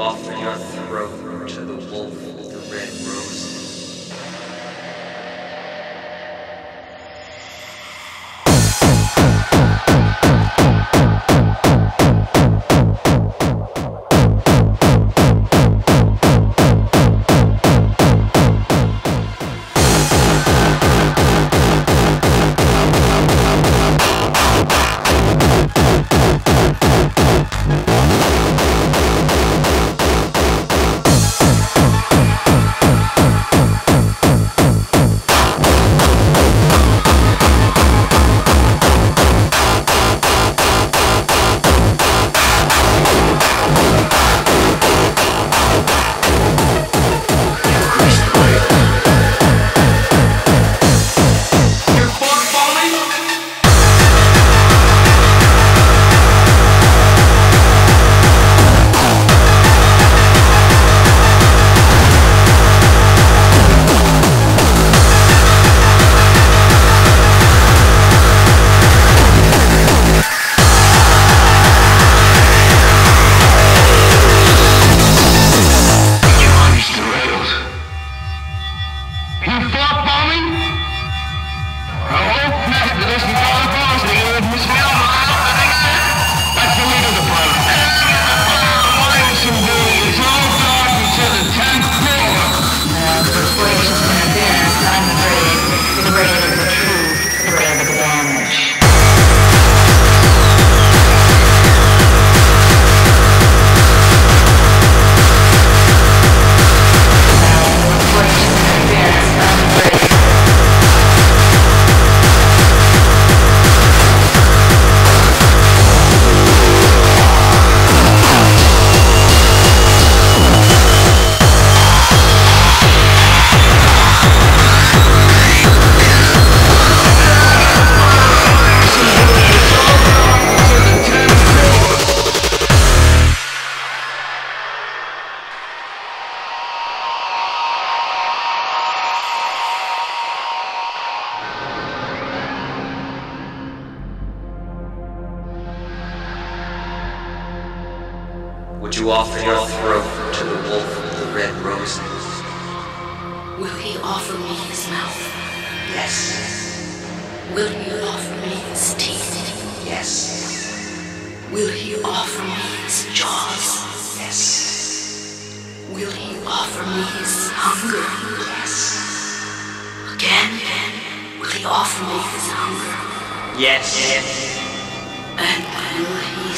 offer your throat to the wolf with the red roses? Would you offer your throat to the wolf of the red roses? Will he offer me his mouth? Yes. Will he offer me his teeth? Yes. Will he offer me his jaws? Yes. Will he offer me his hunger? Yes. Again, will he offer me his hunger? Yes. And will he